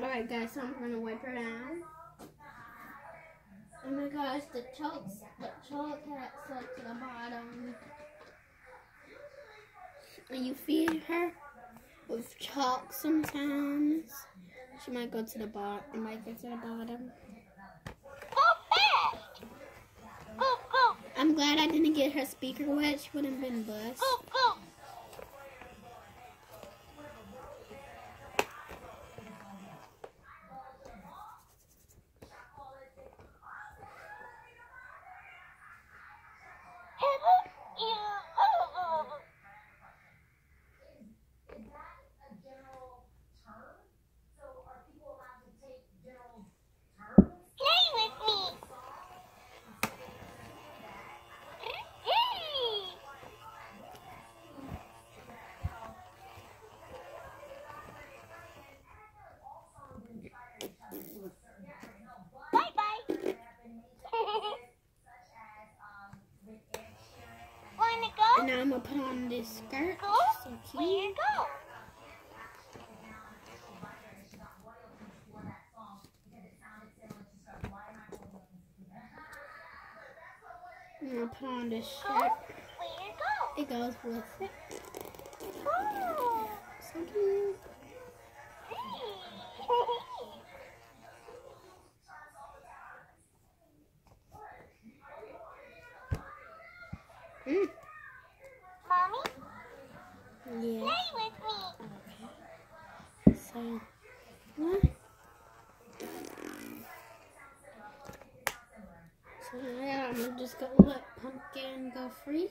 Alright guys, so I'm gonna wipe her down. Oh my gosh, the choke, the choke cat stuck to the bottom. And you feed her with chalk sometimes. She might go to the bottom, might go to the bottom. Go fast. Go, go, I'm glad I didn't get her speaker wet. She would have been bust. And now I'm gonna put on this skirt. So Where cute. go? I'm gonna put on this shirt. Where go? It goes with it. Oh. So cute. Mm. Yeah. play with me. So, what? So yeah, I'm just gonna let Pumpkin go free.